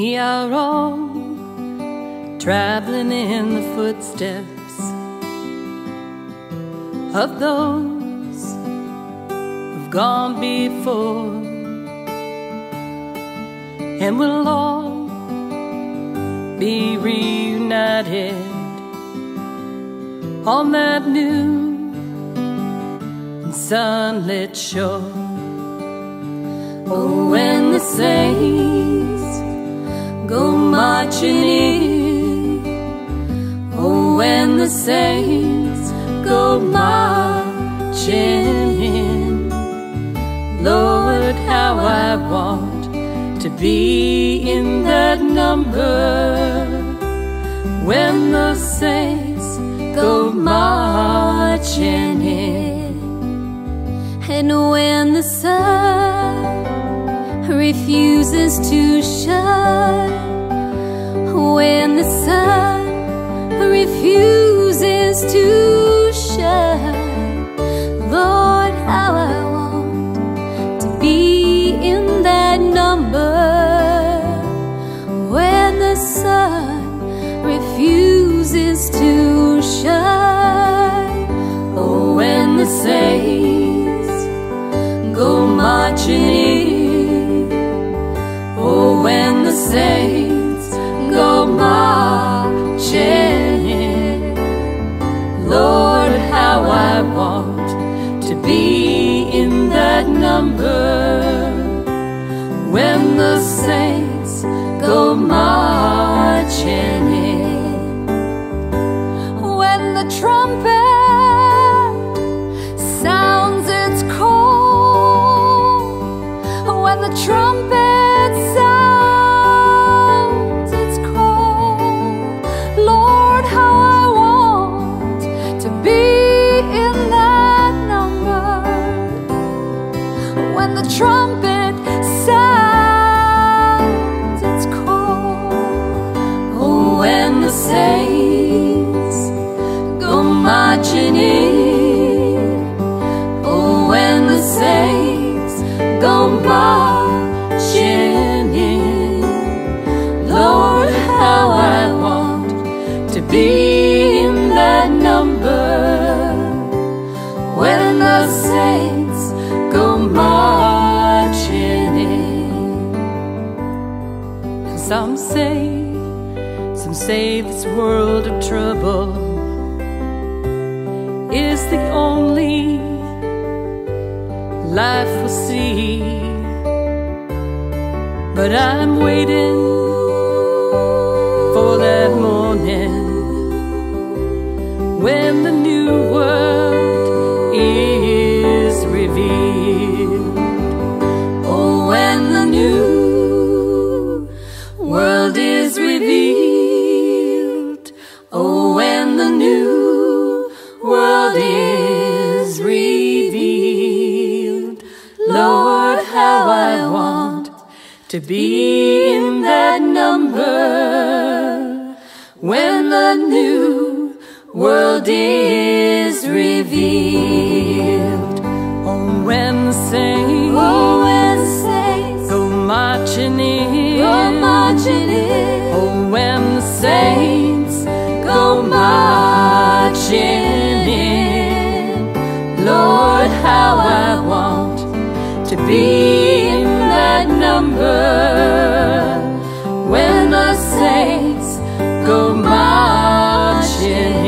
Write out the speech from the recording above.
We are all traveling in the footsteps of those who've gone before, and we'll all be reunited on that new and sunlit shore. Oh, when the saints go marching in, oh, when the saints go marching in, Lord, how I want to be in that number. When the saints go marching refuses to shine, when the sun refuses to shine, Lord, how I want to be in that number when the sun refuses to shine. Oh, when the saints go marching in, when the be in that number when the saints go marching in. And some say, some say this world of trouble is the only life we'll see. But I'm waiting when the new world is revealed. Oh, when the new world is revealed. Oh, when the new world is revealed. Lord, how I want to be in that number when the new world is revealed. On Wednesday, on Wednesdays, go marching in, go marching in. Oh, saints go marching in. Lord, how I want to be in that number when the saints go marching.